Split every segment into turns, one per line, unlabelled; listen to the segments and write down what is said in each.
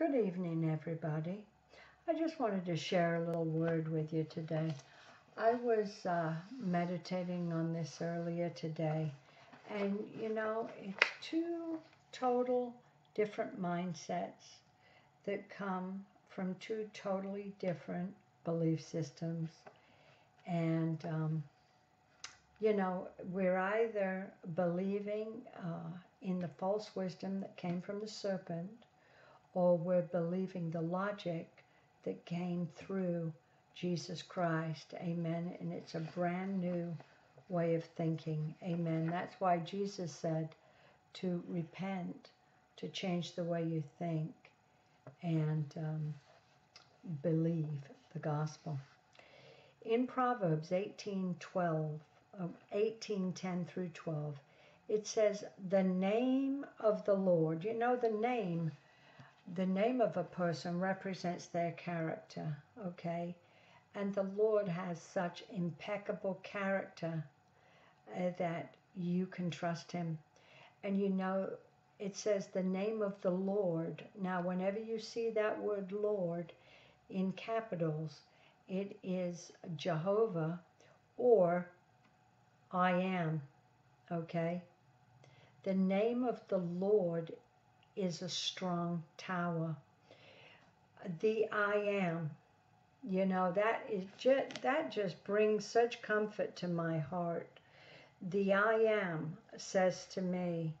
Good evening, everybody. I just wanted to share a little word with you today. I was uh, meditating on this earlier today, and you know, it's two total different mindsets that come from two totally different belief systems. And, um, you know, we're either believing uh, in the false wisdom that came from the serpent or we're believing the logic that came through Jesus Christ. Amen. And it's a brand new way of thinking. Amen. That's why Jesus said to repent, to change the way you think, and um, believe the gospel. In Proverbs 18 12, um, 18 10 through 12, it says, The name of the Lord, you know, the name the name of a person represents their character, okay? And the Lord has such impeccable character uh, that you can trust Him. And you know, it says the name of the Lord. Now, whenever you see that word Lord in capitals, it is Jehovah or I am, okay? The name of the Lord is a strong tower. The I am, you know, that is just that just brings such comfort to my heart. The I am says to me,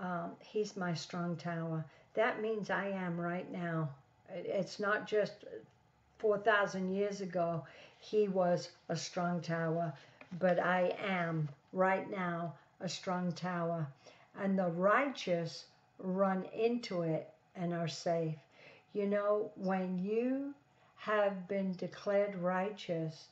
um, He's my strong tower. That means I am right now. It's not just 4,000 years ago, He was a strong tower, but I am right now a strong tower. And the righteous run into it and are safe. You know, when you have been declared righteous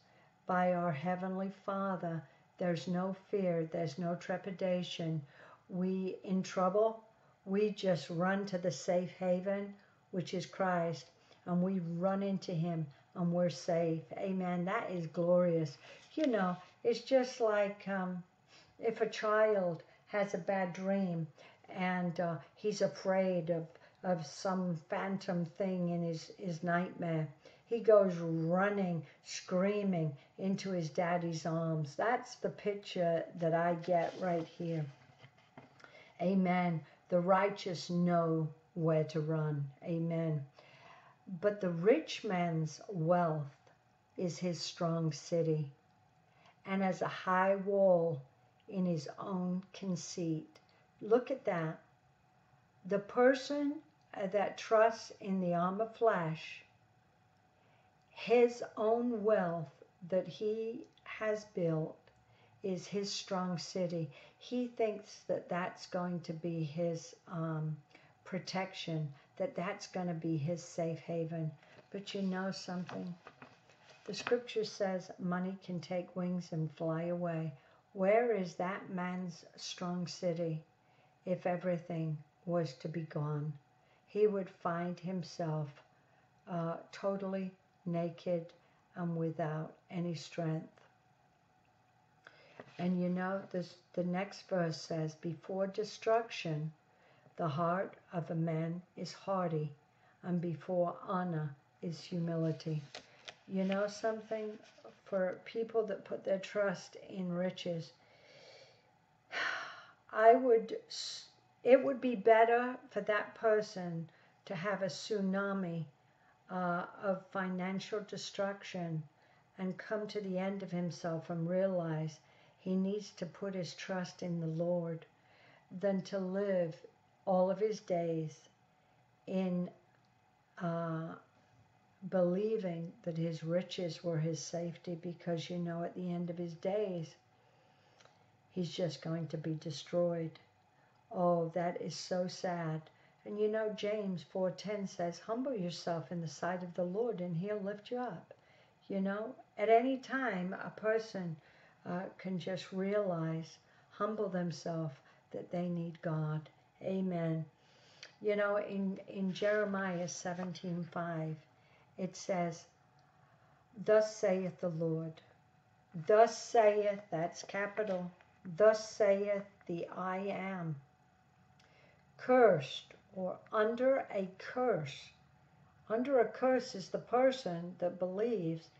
by our Heavenly Father, there's no fear, there's no trepidation. We in trouble, we just run to the safe haven, which is Christ, and we run into Him and we're safe. Amen. That is glorious. You know, it's just like um, if a child has a bad dream and uh, he's afraid of, of some phantom thing in his, his nightmare. He goes running, screaming into his daddy's arms. That's the picture that I get right here. Amen. The righteous know where to run. Amen. But the rich man's wealth is his strong city, and as a high wall in his own conceit. Look at that. The person uh, that trusts in the armor flesh, his own wealth that he has built is his strong city. He thinks that that's going to be his um, protection, that that's going to be his safe haven. But you know something? The scripture says money can take wings and fly away. Where is that man's strong city? If everything was to be gone. He would find himself uh, totally naked and without any strength. And you know, this, the next verse says, Before destruction, the heart of a man is haughty, and before honor is humility. You know something? For people that put their trust in riches, I would, it would be better for that person to have a tsunami uh, of financial destruction and come to the end of himself and realize he needs to put his trust in the Lord than to live all of his days in uh, believing that his riches were his safety because you know at the end of his days he's just going to be destroyed. Oh, that is so sad. And you know James 4:10 says, "Humble yourself in the sight of the Lord and he'll lift you up." You know, at any time a person uh, can just realize, humble themselves that they need God. Amen. You know, in, in Jeremiah 17:5, it says, Thus saith the Lord. Thus saith, that's capital, Thus saith the I am Cursed or under a curse. Under a curse is the person that believes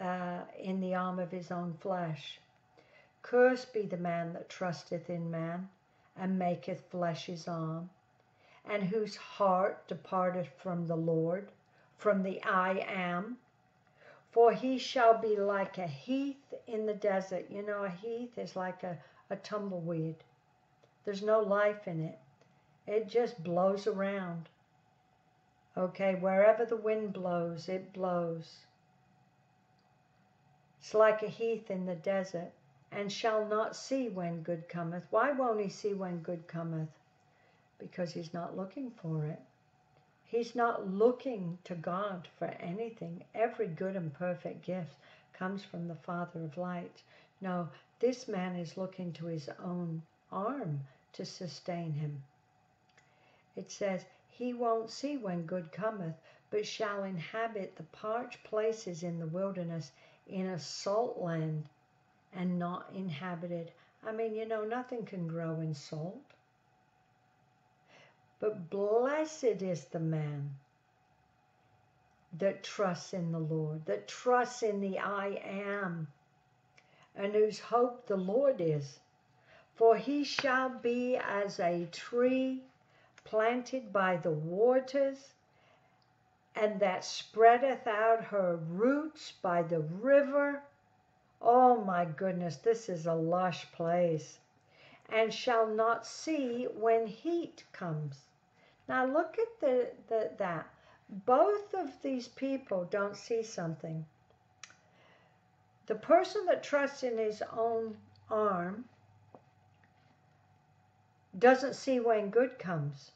uh, in the arm of his own flesh. Cursed be the man that trusteth in man, and maketh flesh his arm, and whose heart departeth from the Lord, from the I am. For he shall be like a heath in the desert. You know, a heath is like a, a tumbleweed. There's no life in it. It just blows around. Okay, wherever the wind blows, it blows. It's like a heath in the desert, and shall not see when good cometh. Why won't he see when good cometh? Because he's not looking for it. He's not looking to God for anything. Every good and perfect gift comes from the Father of lights. No, this man is looking to his own arm to sustain him. It says, He won't see when good cometh, but shall inhabit the parched places in the wilderness in a salt land and not inhabited. I mean, you know, nothing can grow in salt. But blessed is the man that trusts in the Lord, that trusts in the I am, and whose hope the Lord is. For he shall be as a tree planted by the waters, and that spreadeth out her roots by the river. Oh my goodness, this is a lush place. And shall not see when heat comes. Now look at the, the that. Both of these people don't see something. The person that trusts in his own arm doesn't see when good comes.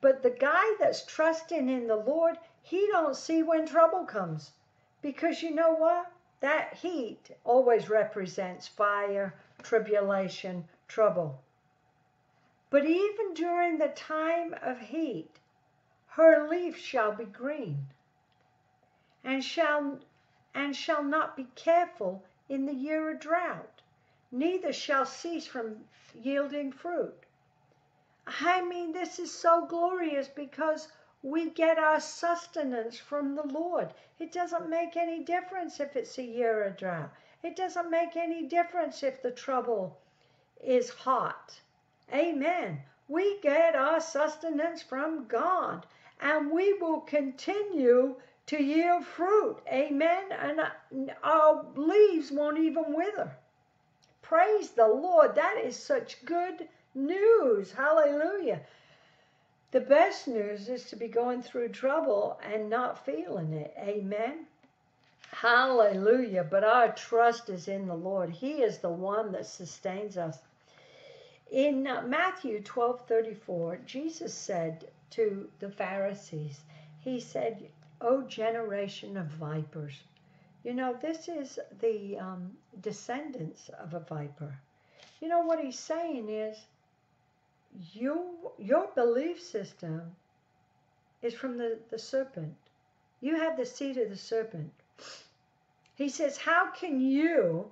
But the guy that's trusting in the Lord, he don't see when trouble comes. Because you know what? That heat always represents fire, tribulation, trouble. But even during the time of heat, her leaf shall be green, and shall and shall not be careful in the year of drought, neither shall cease from yielding fruit. I mean, this is so glorious because we get our sustenance from the Lord. It doesn't make any difference if it's a year of drought. It doesn't make any difference if the trouble is hot. Amen. We get our sustenance from God and we will continue to yield fruit. Amen. And uh, our leaves won't even wither. Praise the Lord. That is such good news. Hallelujah. The best news is to be going through trouble and not feeling it. Amen. Hallelujah. But our trust is in the Lord. He is the one that sustains us. In uh, Matthew 12 34, Jesus said to the Pharisees, He said, O generation of vipers. You know, this is the um, descendants of a viper. You know what he's saying is, you, your belief system is from the, the serpent. You have the seed of the serpent. He says, How can you,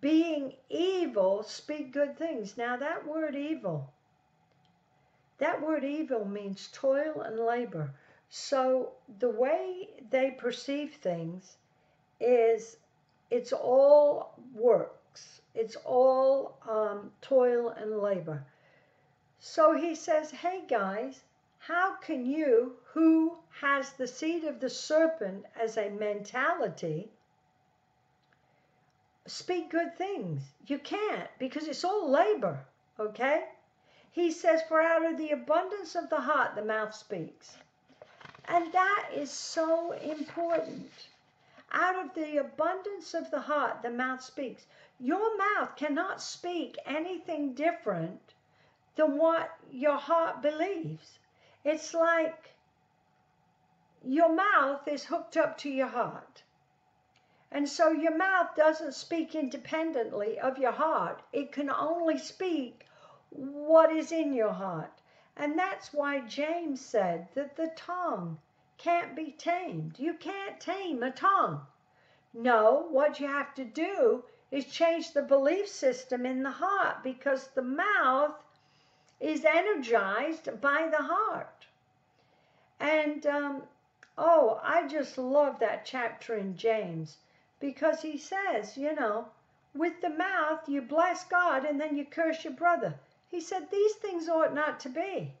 being evil, speak good things? Now, that word evil, that word evil means toil and labor. So, the way they perceive things is it's all works, it's all um, toil and labor. So he says, Hey guys, how can you, who has the seed of the serpent as a mentality, speak good things? You can't because it's all labor, okay? He says, For out of the abundance of the heart, the mouth speaks. And that is so important. Out of the abundance of the heart, the mouth speaks. Your mouth cannot speak anything different than what your heart believes. It's like your mouth is hooked up to your heart. And so your mouth doesn't speak independently of your heart. It can only speak what is in your heart. And that's why James said that the tongue can't be tamed. You can't tame a tongue. No, what you have to do is change the belief system in the heart because the mouth is energized by the heart. And um, oh, I just love that chapter in James because he says, you know, with the mouth you bless God and then you curse your brother. He said these things ought not to be.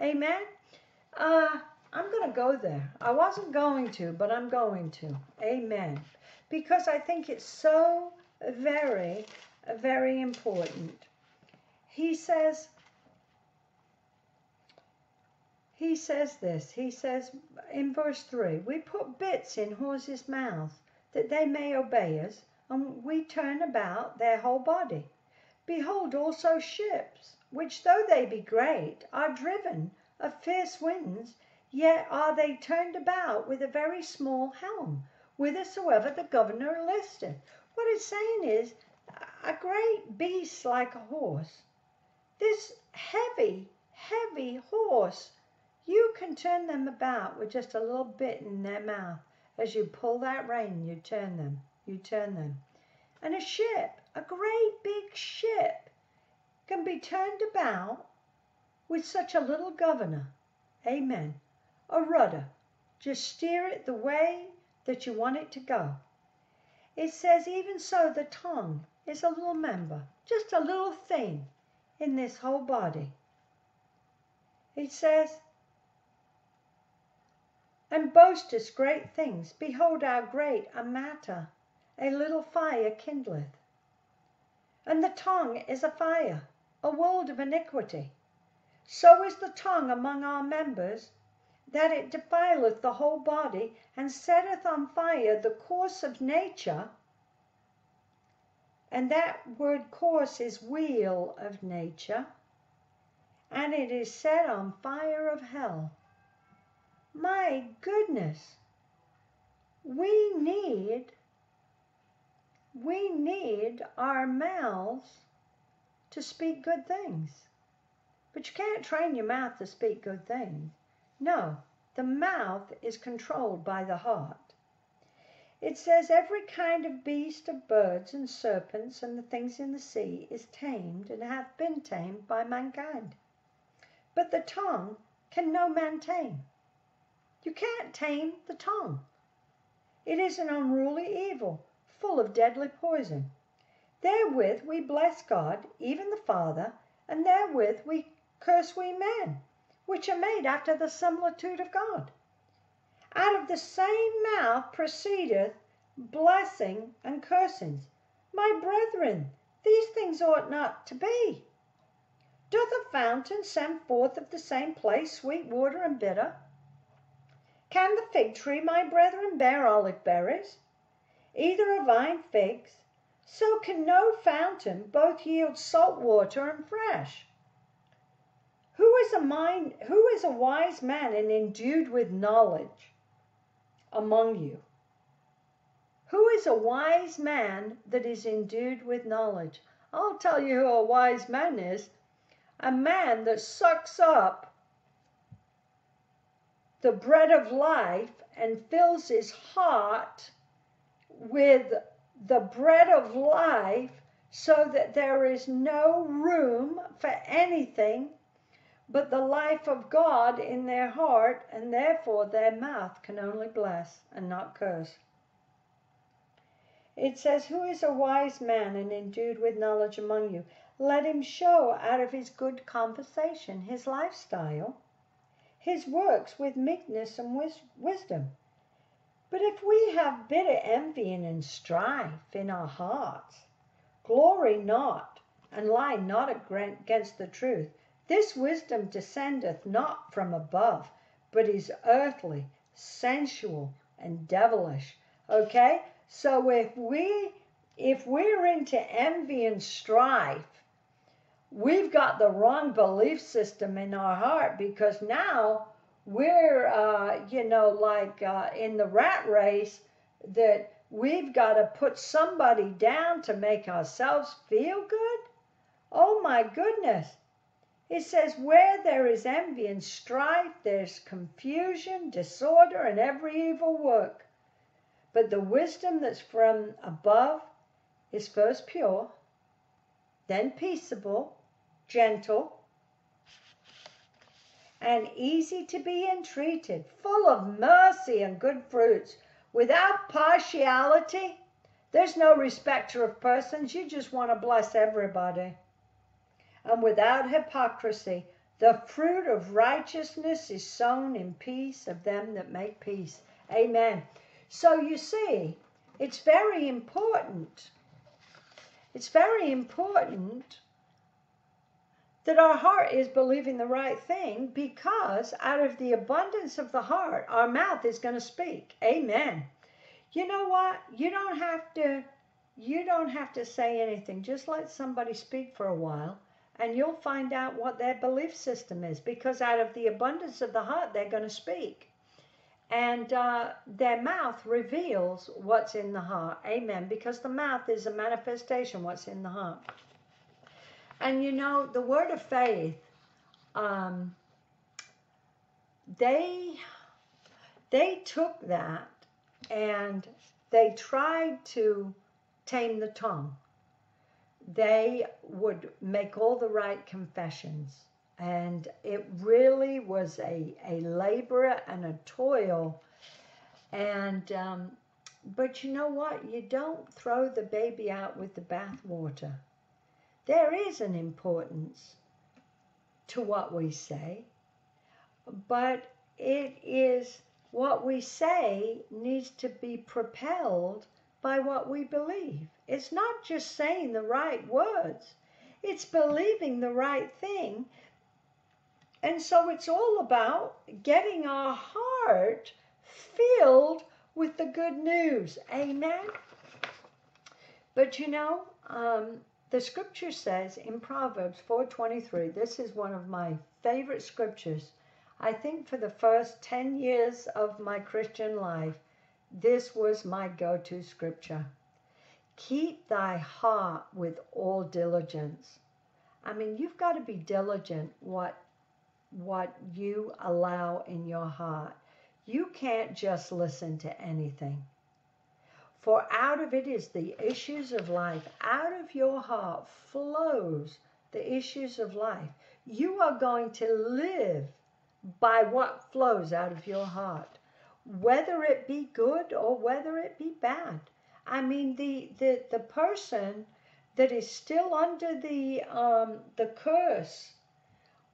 Amen. Uh, I'm going to go there. I wasn't going to, but I'm going to. Amen. Because I think it's so very, very important. He says, he says this. He says in verse 3 We put bits in horses' mouths that they may obey us, and we turn about their whole body. Behold also ships, which though they be great, are driven of fierce winds Yet are they turned about with a very small helm, whithersoever the governor listeth. What it's saying is, a great beast like a horse, this heavy, heavy horse, you can turn them about with just a little bit in their mouth. As you pull that rein, you turn them, you turn them. And a ship, a great big ship, can be turned about with such a little governor. Amen a rudder. Just steer it the way that you want it to go. It says, even so, the tongue is a little member, just a little thing in this whole body. It says, and boastest great things. Behold, how great a matter a little fire kindleth. And the tongue is a fire, a world of iniquity. So is the tongue among our members, that it defileth the whole body, and setteth on fire the course of nature. And that word course is wheel of nature. And it is set on fire of hell. My goodness. We need we need our mouths to speak good things. But you can't train your mouth to speak good things. No, the mouth is controlled by the heart. It says, Every kind of beast, of birds and serpents, and the things in the sea is tamed and hath been tamed by mankind. But the tongue can no man tame. You can't tame the tongue. It is an unruly evil, full of deadly poison. Therewith we bless God, even the Father, and therewith we curse we men which are made after the similitude of God. Out of the same mouth proceedeth blessing and cursings. My brethren, these things ought not to be. Doth a fountain send forth of the same place sweet water and bitter? Can the fig tree, my brethren, bear olive berries? Either a vine figs? So can no fountain both yield salt water and fresh. Who is a mind who is a wise man and endued with knowledge among you? Who is a wise man that is endued with knowledge? I'll tell you who a wise man is. A man that sucks up the bread of life and fills his heart with the bread of life so that there is no room for anything but the life of God in their heart, and therefore their mouth can only bless and not curse. It says, Who is a wise man and endued with knowledge among you? Let him show out of his good conversation, his lifestyle, his works with meekness and wis- wisdom. But if we have bitter envying and strife in our hearts, glory not and lie not against the truth. This wisdom descendeth not from above, but is earthly, sensual, and devilish. Okay? So if we if we're into envy and strife, we've got the wrong belief system in our heart because now we're uh, you know like uh, in the rat race that we've got to put somebody down to make ourselves feel good. Oh my goodness. It says, Where there is envy and strife, there's confusion, disorder, and every evil work. But the wisdom that's from above is first pure, then peaceable, gentle, and easy to be entreated, full of mercy and good fruits, without partiality. There's no respecter of persons. You just want to bless everybody. And without hypocrisy, the fruit of righteousness is sown in peace of them that make peace. Amen. So you see, it's very important. It's very important that our heart is believing the right thing because out of the abundance of the heart, our mouth is going to speak. Amen. You know what? You don't have to you don't have to say anything. Just let somebody speak for a while and you'll find out what their belief system is because out of the abundance of the heart they're going to speak. And uh, their mouth reveals what's in the heart. Amen. Because the mouth is a manifestation what's in the heart. And you know, the word of faith, um, they they took that and they tried to tame the tongue. They would make all the right confessions. And it really was a, a labor and a toil. And, um, but you know what? You don't throw the baby out with the bathwater. There is an importance to what we say, but it is what we say needs to be propelled by what we believe. It's not just saying the right words, it's believing the right thing. And so it's all about getting our heart filled with the good news. Amen. But you know, um, the scripture says in Proverbs 4:23, this is one of my favorite scriptures. I think for the first 10 years of my Christian life, this was my go-to scripture. Keep thy heart with all diligence. I mean, you've got to be diligent what what you allow in your heart. You can't just listen to anything. For out of it is the issues of life. Out of your heart flows the issues of life. You are going to live by what flows out of your heart, whether it be good or whether it be bad. I mean, the, the, the person that is still under the, um, the curse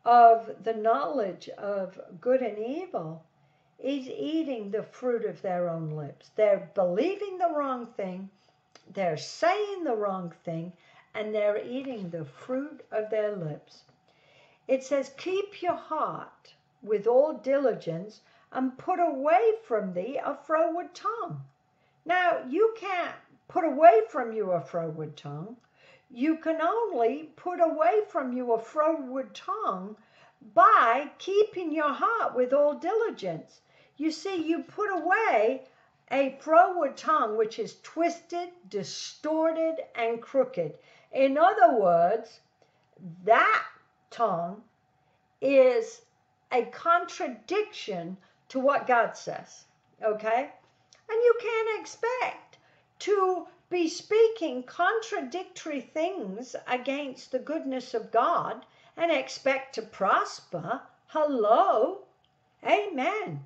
of the knowledge of good and evil is eating the fruit of their own lips. They're believing the wrong thing, they're saying the wrong thing, and they're eating the fruit of their lips. It says, Keep your heart with all diligence and put away from thee a froward tongue. Now, you can't put away from you a froward tongue. You can only put away from you a froward tongue by keeping your heart with all diligence. You see, you put away a froward tongue which is twisted, distorted, and crooked. In other words, that tongue is a contradiction to what God says. Okay? And you can't expect to be speaking contradictory things against the goodness of God and expect to prosper. Hello? Amen.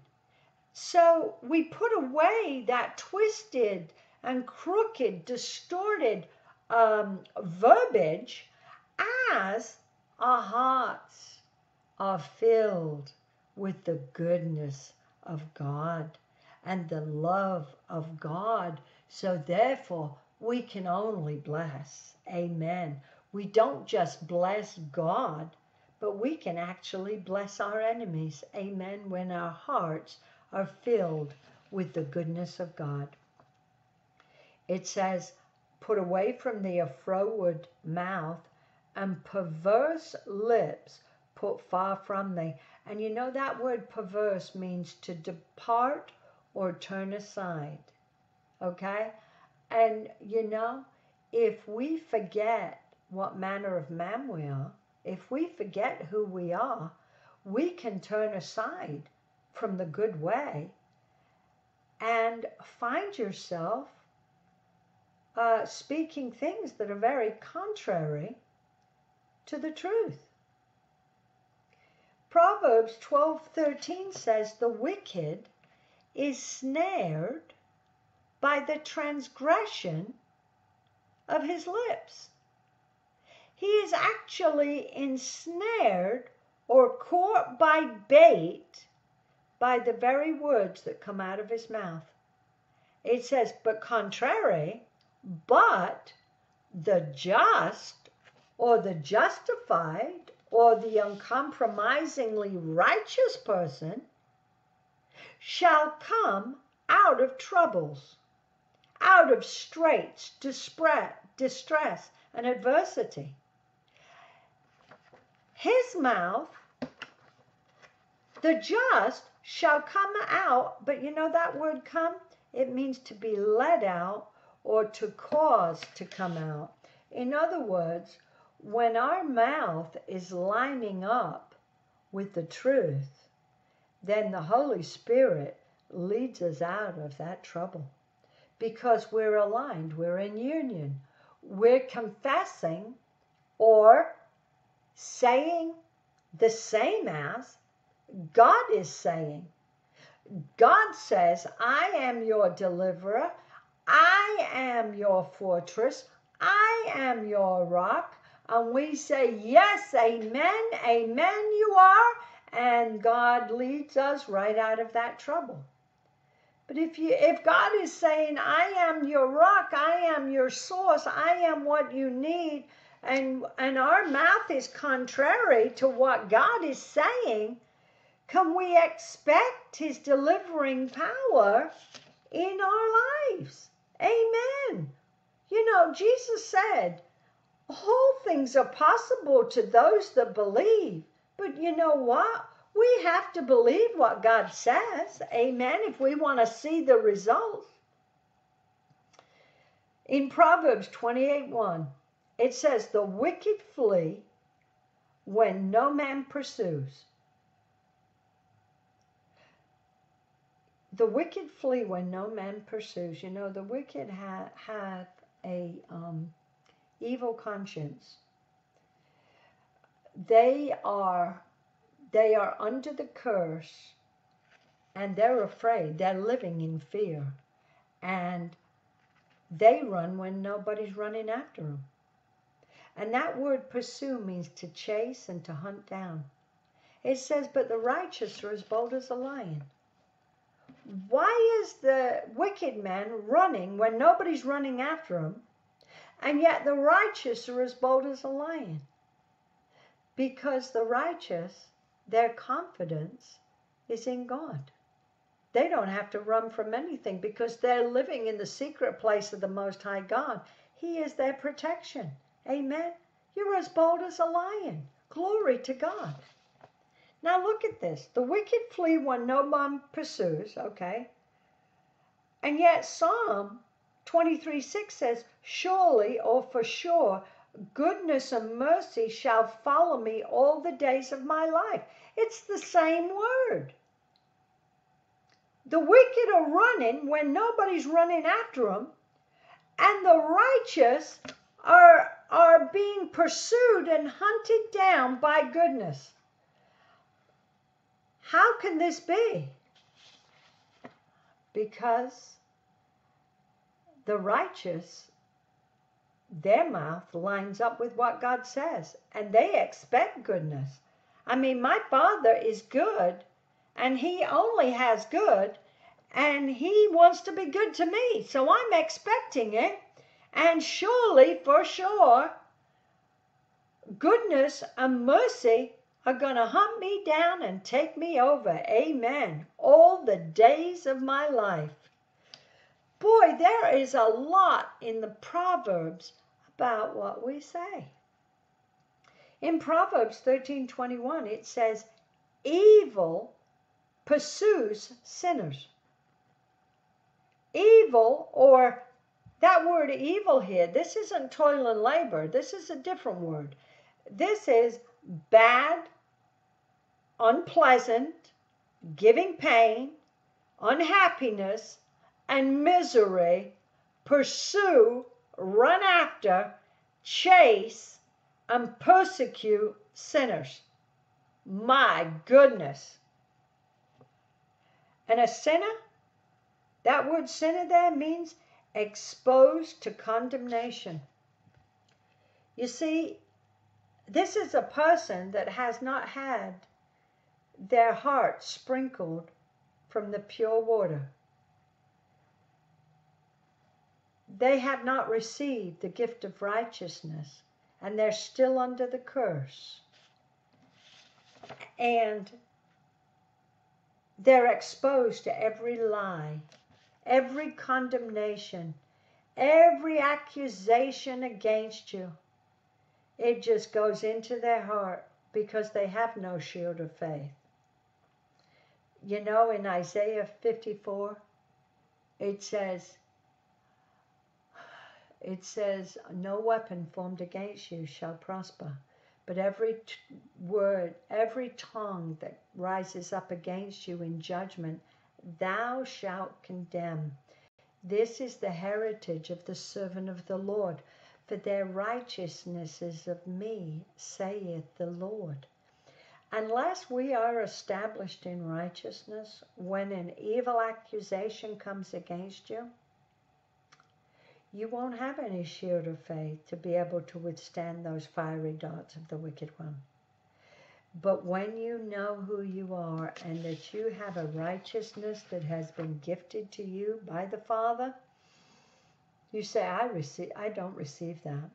So we put away that twisted and crooked, distorted um, verbiage as our hearts are filled with the goodness of God and the love of God. So therefore, we can only bless. Amen. We don't just bless God, but we can actually bless our enemies. Amen. When our hearts are filled with the goodness of God. It says, Put away from thee a froward mouth and perverse lips put far from thee. And you know that word perverse means to depart or turn aside. Okay? And you know, if we forget what manner of man we are, if we forget who we are, we can turn aside from the good way and find yourself uh, speaking things that are very contrary to the truth. Proverbs 12:13 says the wicked is snared by the transgression of his lips. He is actually ensnared or caught by bait by the very words that come out of his mouth. It says, but contrary, but the just or the justified or the uncompromisingly righteous person shall come out of troubles, out of straits, distress, and adversity. His mouth, the just shall come out, but you know that word come? It means to be let out or to cause to come out. In other words, when our mouth is lining up with the truth, then the Holy Spirit leads us out of that trouble because we're aligned, we're in union, we're confessing or saying the same as God is saying. God says, I am your deliverer, I am your fortress, I am your rock, and we say, Yes, amen, amen, you are. And God leads us right out of that trouble. But if you if God is saying, I am your rock, I am your source, I am what you need, and and our mouth is contrary to what God is saying, can we expect his delivering power in our lives? Amen. You know, Jesus said, all things are possible to those that believe. But you know what? We have to believe what God says. Amen. If we want to see the results. In Proverbs 28 1, it says, The wicked flee when no man pursues. The wicked flee when no man pursues. You know, the wicked ha- have a um, evil conscience. They are they are under the curse and they're afraid. They're living in fear. And they run when nobody's running after them. And that word pursue means to chase and to hunt down. It says, but the righteous are as bold as a lion. Why is the wicked man running when nobody's running after him and yet the righteous are as bold as a lion. Because the righteous, their confidence is in God. They don't have to run from anything because they're living in the secret place of the Most High God. He is their protection. Amen. You're as bold as a lion. Glory to God. Now look at this. The wicked flee when no one pursues, okay? And yet Psalm 23 6 says, Surely or for sure, goodness and mercy shall follow me all the days of my life. It's the same word. The wicked are running when nobody's running after them, and the righteous are, are being pursued and hunted down by goodness. How can this be? Because the righteous, their mouth lines up with what God says, and they expect goodness. I mean, my Father is good, and He only has good, and He wants to be good to me, so I'm expecting it. And surely, for sure, goodness and mercy are going to hunt me down and take me over. Amen. All the days of my life. Boy, there is a lot in the Proverbs about what we say. In Proverbs 13:21 it says, "Evil pursues sinners." Evil or that word evil here, this isn't toil and labor. This is a different word. This is bad, unpleasant, giving pain, unhappiness, and misery, pursue, run after, chase, and persecute sinners. My goodness. And a sinner, that word sinner there means exposed to condemnation. You see, this is a person that has not had their heart sprinkled from the pure water. They have not received the gift of righteousness and they're still under the curse. And they're exposed to every lie, every condemnation, every accusation against you. It just goes into their heart because they have no shield of faith. You know, in Isaiah 54, it says, it says, No weapon formed against you shall prosper, but every word, every tongue that rises up against you in judgment, thou shalt condemn. This is the heritage of the servant of the Lord, for their righteousness is of me, saith the Lord. Unless we are established in righteousness, when an evil accusation comes against you, you won't have any shield of faith to be able to withstand those fiery darts of the wicked one. But when you know who you are and that you have a righteousness that has been gifted to you by the Father, you say, I receive I don't receive that.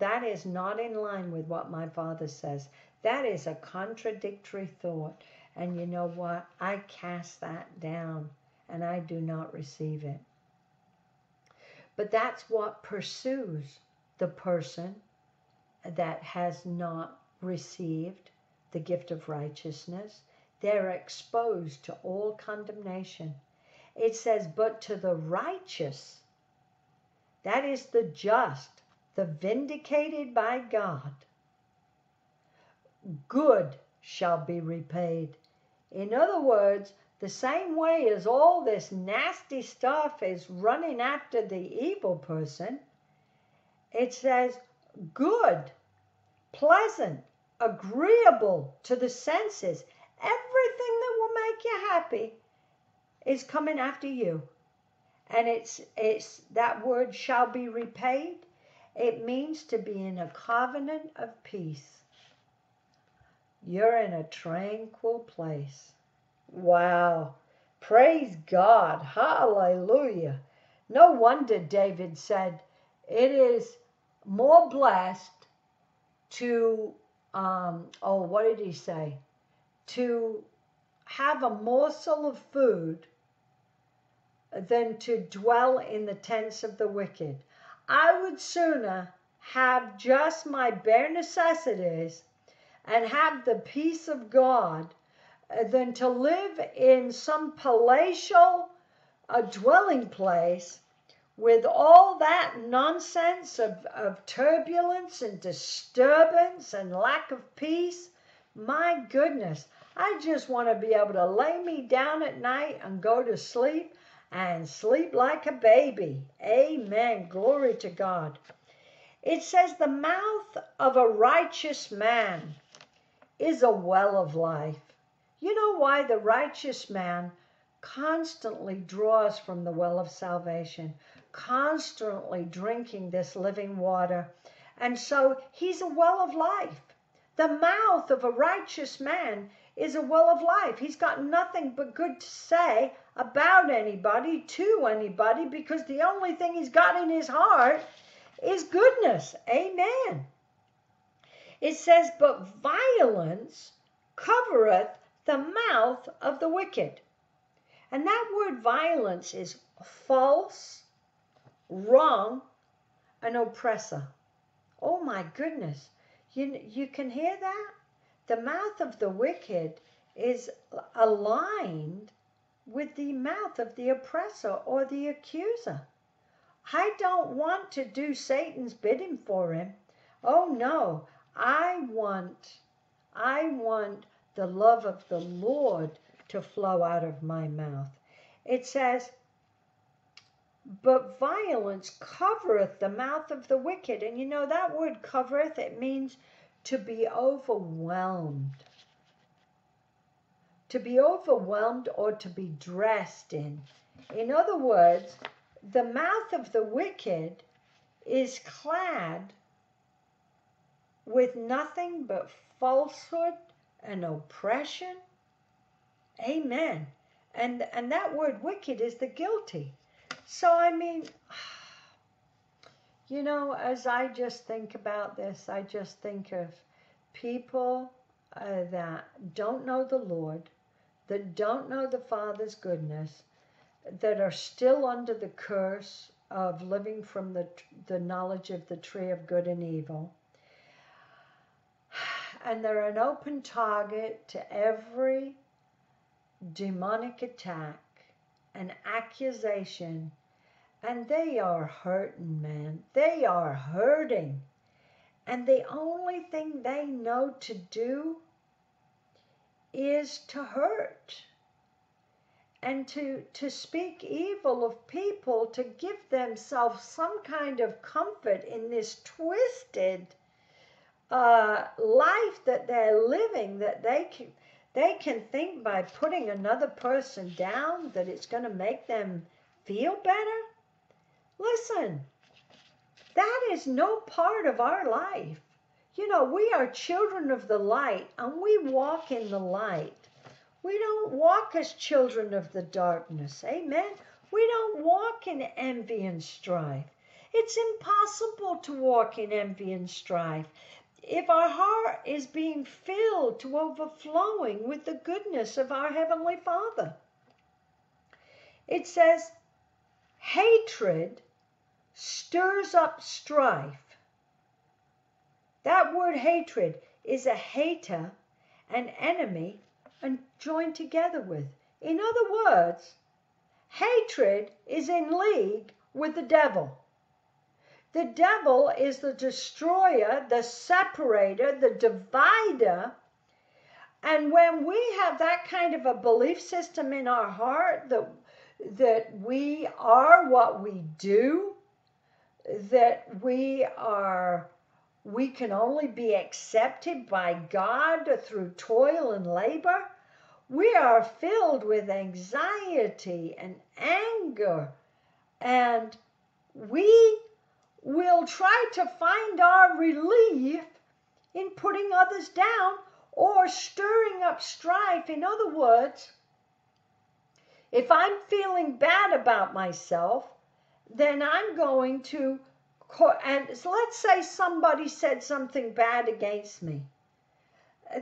That is not in line with what my Father says. That is a contradictory thought. And you know what? I cast that down and I do not receive it. But that's what pursues the person that has not received the gift of righteousness. They're exposed to all condemnation. It says, but to the righteous, that is the just, the vindicated by God, good shall be repaid. In other words, the same way as all this nasty stuff is running after the evil person, it says good, pleasant, agreeable to the senses. Everything that will make you happy is coming after you. And it's it's that word shall be repaid. It means to be in a covenant of peace. You're in a tranquil place. Wow. Praise God. Hallelujah. No wonder David said, It is more blessed to, um, oh, what did he say? To have a morsel of food than to dwell in the tents of the wicked. I would sooner have just my bare necessities and have the peace of God than to live in some palatial uh, dwelling place with all that nonsense of, of turbulence and disturbance and lack of peace. My goodness, I just want to be able to lay me down at night and go to sleep and sleep like a baby. Amen. Glory to God. It says, The mouth of a righteous man is a well of life. You know why the righteous man constantly draws from the well of salvation, constantly drinking this living water. And so he's a well of life. The mouth of a righteous man is a well of life. He's got nothing but good to say about anybody, to anybody, because the only thing he's got in his heart is goodness. Amen. It says, But violence covereth the mouth of the wicked. And that word violence is false, wrong, an oppressor. Oh my goodness. You, you can hear that? The mouth of the wicked is aligned with the mouth of the oppressor or the accuser. I don't want to do Satan's bidding for him. Oh no, I want I want the love of the Lord to flow out of my mouth. It says, but violence covereth the mouth of the wicked. And you know that word covereth, it means to be overwhelmed. To be overwhelmed or to be dressed in. In other words, the mouth of the wicked is clad with nothing but falsehood and oppression. Amen. And and that word wicked is the guilty. So I mean you know, as I just think about this, I just think of people uh, that don't know the Lord, that don't know the Father's goodness, that are still under the curse of living from the, the knowledge of the tree of good and evil. And they're an open target to every demonic attack and accusation and they are hurting, man. They are hurting. And the only thing they know to do is to hurt and to, to speak evil of people, to give themselves some kind of comfort in this twisted uh, life that they're living, that they can, they can think by putting another person down that it's going to make them feel better. Listen, that is no part of our life. You know, we are children of the light and we walk in the light. We don't walk as children of the darkness. Amen. We don't walk in envy and strife. It's impossible to walk in envy and strife if our heart is being filled to overflowing with the goodness of our Heavenly Father. It says, hatred stirs up strife. That word hatred is a hater, an enemy, and joined together with. In other words, hatred is in league with the devil. The devil is the destroyer, the separator, the divider. And when we have that kind of a belief system in our heart that, that we are what we do, that we are we can only be accepted by God through toil and labor. We are filled with anxiety and anger, and we will try to find our relief in putting others down or stirring up strife. In other words, if I'm feeling bad about myself, then I'm going to, and let's say somebody said something bad against me.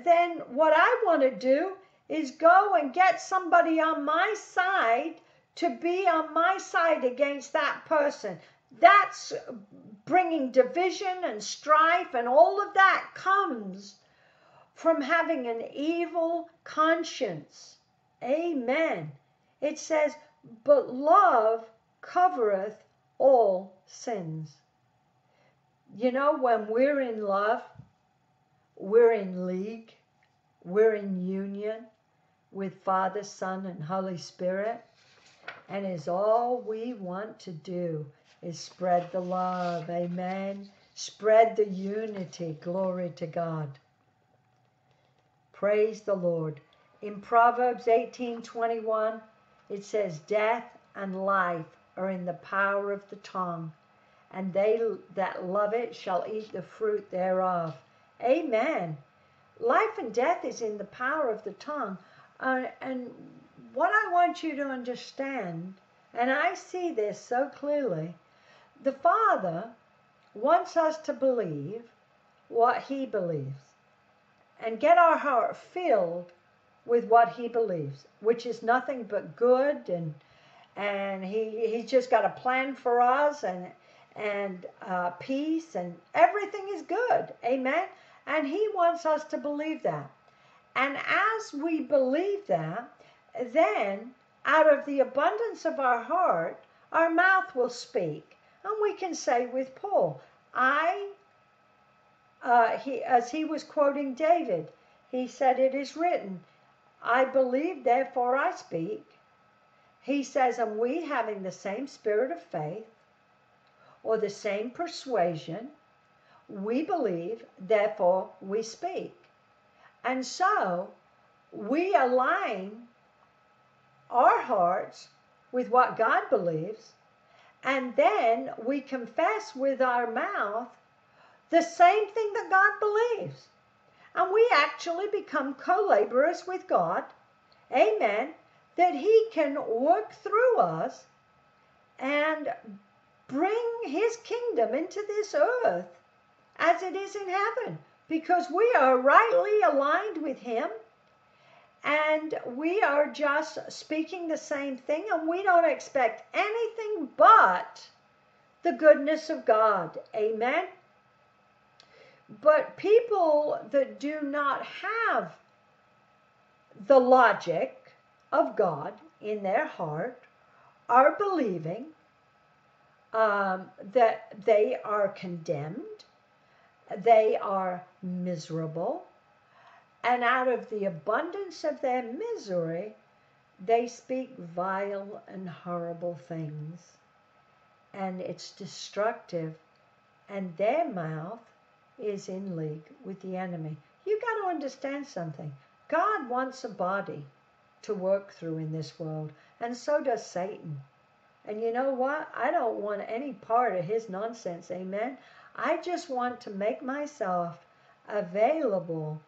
Then what I want to do is go and get somebody on my side to be on my side against that person. That's bringing division and strife, and all of that comes from having an evil conscience. Amen. It says, but love covereth all sins. You know, when we're in love, we're in league, we're in union with Father, Son, and Holy Spirit. And is all we want to do is spread the love. Amen. Spread the unity. Glory to God. Praise the Lord. In Proverbs 18:21, it says, Death and life are in the power of the tongue, and they that love it shall eat the fruit thereof. Amen. Life and death is in the power of the tongue. Uh, and what I want you to understand, and I see this so clearly, the Father wants us to believe what He believes and get our heart filled with what He believes, which is nothing but good and and he he's just got a plan for us and and uh, peace and everything is good. Amen? And he wants us to believe that. And as we believe that then out of the abundance of our heart our mouth will speak and we can say with paul i uh, he as he was quoting david he said it is written i believe therefore i speak he says, and we having the same spirit of faith or the same persuasion, we believe, therefore we speak. And so we align our hearts with what God believes, and then we confess with our mouth the same thing that God believes. And we actually become co laborers with God. Amen. That He can work through us and bring His kingdom into this earth as it is in heaven because we are rightly aligned with Him and we are just speaking the same thing and we don't expect anything but the goodness of God. Amen. But people that do not have the logic of God in their heart are believing um, that they are condemned, they are miserable, and out of the abundance of their misery, they speak vile and horrible things. And it's destructive, and their mouth is in league with the enemy. You got to understand something. God wants a body to work through in this world, and so does Satan. And you know what? I don't want any part of his nonsense. Amen. I just want to make myself available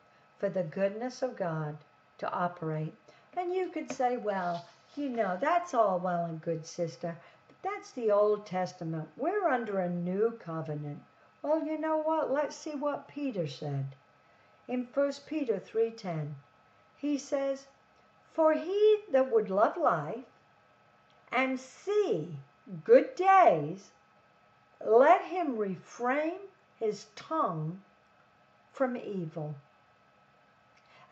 for the goodness of God to operate. And you could say, well, you know, that's all well and good, sister. But that's the Old Testament. We're under a new covenant. Well, you know what? Let's see what Peter said. In 1 Peter 3:10, he says, "For he that would love life and see good days, let him refrain his tongue from evil."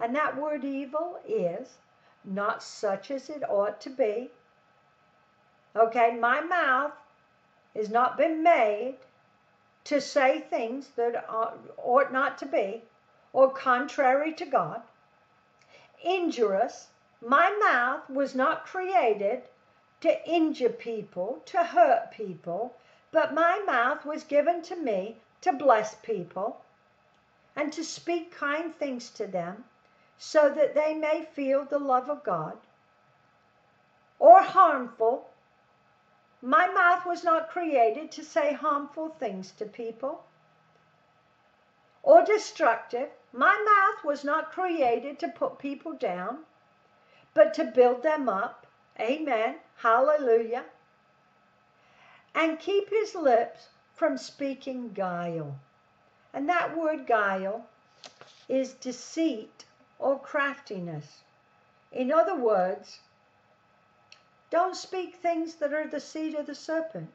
And that word evil is not such as it ought to be. Okay, my mouth has not been made to say things that ought not to be or contrary to God. Injurious. My mouth was not created to injure people, to hurt people, but my mouth was given to me to bless people and to speak kind things to them so that they may feel the love of God, or harmful. My mouth was not created to say harmful things to people or destructive. My mouth was not created to put people down, but to build them up. Amen. Hallelujah. And keep his lips from speaking guile. And that word guile is deceit or craftiness. In other words, don't speak things that are the seed of the serpent.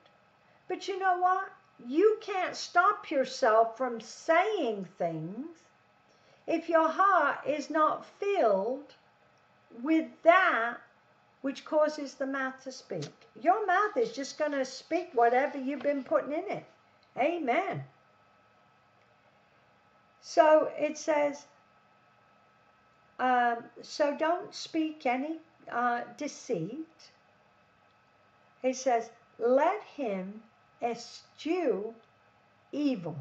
But you know what? You can't stop yourself from saying things if your heart is not filled with that which causes the mouth to speak. Your mouth is just going to speak whatever you've been putting in it. Amen. So it says, um, so don't speak any uh, deceit. He says, let him eschew evil.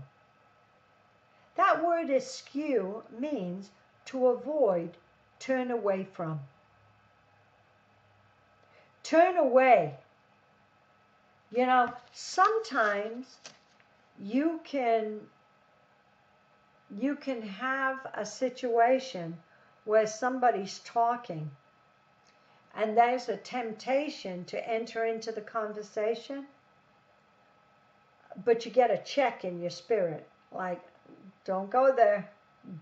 That word eschew means to avoid, turn away from. Turn away. You know, sometimes you can you can have a situation where somebody's talking and there's a temptation to enter into the conversation, but you get a check in your spirit like, don't go there,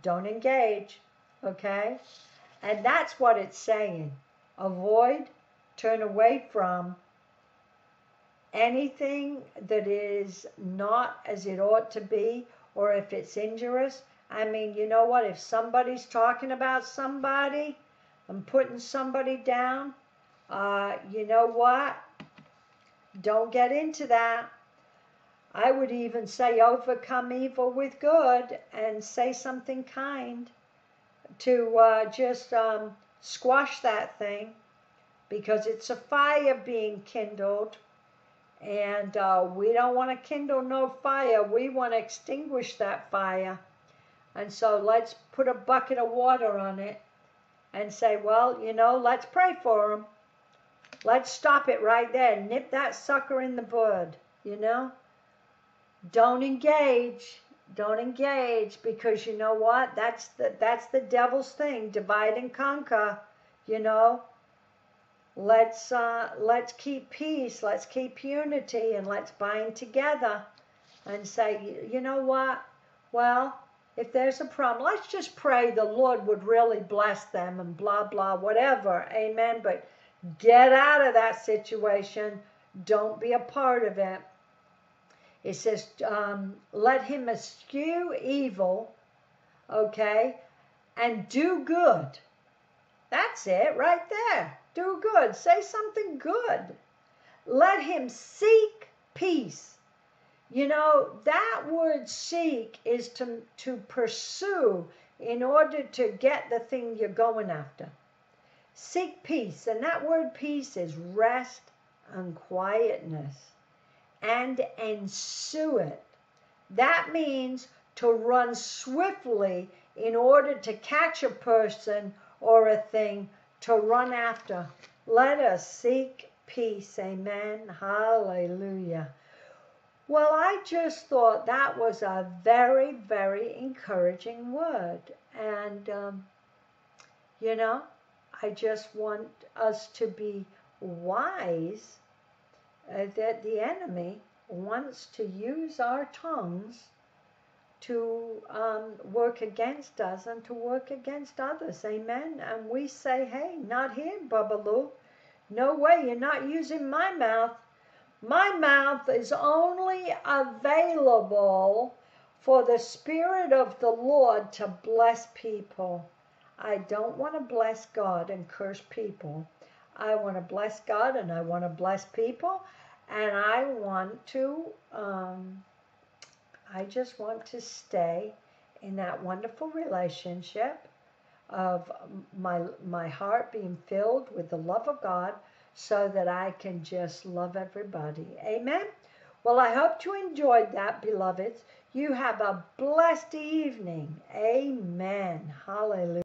don't engage, okay? And that's what it's saying. Avoid, turn away from anything that is not as it ought to be, or if it's injurious, I mean, you know what? If somebody's talking about somebody and putting somebody down, uh, you know what? Don't get into that. I would even say overcome evil with good and say something kind to uh, just um, squash that thing because it's a fire being kindled And uh, we don't want to kindle no fire. We want to extinguish that fire. And so let's put a bucket of water on it and say, well, you know, let's pray for them. Let's stop it right there. Nip that sucker in the bud, you know? Don't engage. Don't engage because you know what? That's the that's the devil's thing. Divide and conquer, you know? Let's uh, let's keep peace, let's keep unity, and let's bind together and say, you know what? Well, if there's a problem, let's just pray the Lord would really bless them and blah blah whatever. Amen. But get out of that situation. Don't be a part of it. It says, um, let him eschew evil, okay, and do good. That's it right there. Do good. Say something good. Let him seek peace. You know, that word seek is to, to pursue in order to get the thing you're going after. Seek peace. And that word peace is rest and quietness and ensue it. That means to run swiftly in order to catch a person or a thing to run after. Let us seek peace. Amen. Hallelujah. Well, I just thought that was a very, very encouraging word. And, um, you know, I just want us to be wise uh, that the enemy wants to use our tongues to um, work against us and to work against others. Amen. And we say, hey, not here, Babalu. No way, you're not using my mouth. My mouth is only available for the Spirit of the Lord to bless people. I don't want to bless God and curse people. I want to bless God and I want to bless people. And I want to, um, I just want to stay in that wonderful relationship of my, my heart being filled with the love of God so that I can just love everybody. Amen. Well, I hope you enjoyed that, beloveds. You have a blessed evening. Amen. Hallelujah.